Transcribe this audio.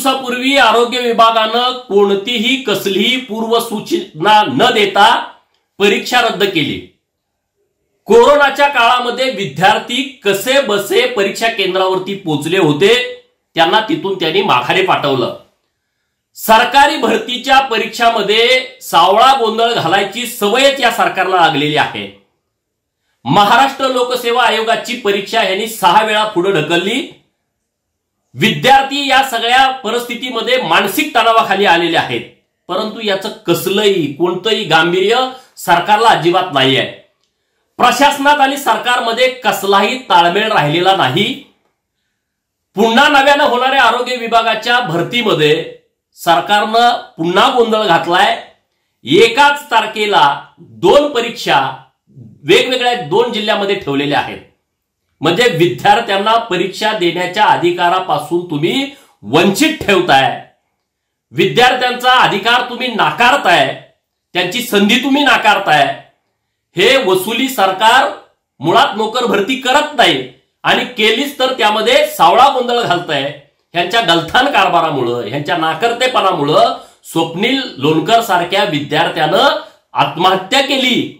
दिवसापूर्वी आरोग्य विभागानं कोणतीही कसलीही पूर्वसूचना न देता परीक्षा रद्द केली. कोरोनाच्या काळामध्ये विद्यार्थी कसे बसे परीक्षा केंद्रावरती पोचले होते त्यांना तिथून त्यांनी माघारी पाठवलं. सरकारी भरतीच्या परीक्षामध्ये सावळा गोंधळ घालायची सवयच या सरकारला लागलेली आहे. महाराष्ट्र लोकसेवा आयोगाची परीक्षा यांनी सहा वेळा पुढे ढकलली. विद्यार्थी या सगळ्या परिस्थितीमध्ये मानसिक तणावाखाली आलेले आहेत. परंतु याचं कसलंही कोणतंही गांभीर्य सरकारला अजिबात नाही आहे प्रशासनात आणि सरकारमध्ये कसलाही ताळमेळ राहिलेला नाही. पुन्हा नव्यानं होणाऱ्या आरोग्य विभागाच्या भरतीमध्ये सरकारनं पुन्हा गोंधळ घातलाय. एकाच तारखेला दोन परीक्षा वेगवेगळ्या दोन जिल्ह्यामध्ये ठेवलेल्या आहेत. म्हणजे विद्यार्थ्यांना परीक्षा देण्याच्या अधिकारापासून तुम्ही वंचित ठेवताय. विद्यार्थ्यांचा अधिकार तुम्ही नाकारताय. त्यांची संधी तुम्ही नाकारताय. हे वसुली सरकार मुळात नोकर भरती करत नाही आणि केलीच तर त्यामध्ये सावळा गोंधळ घालताय. ह्यांच्या गलथान कारभारामुळं ह्यांच्या नाकर्तेपणामुळं स्वप्नील लोणकर सारख्या विद्यार्थ्यानं आत्महत्या केली.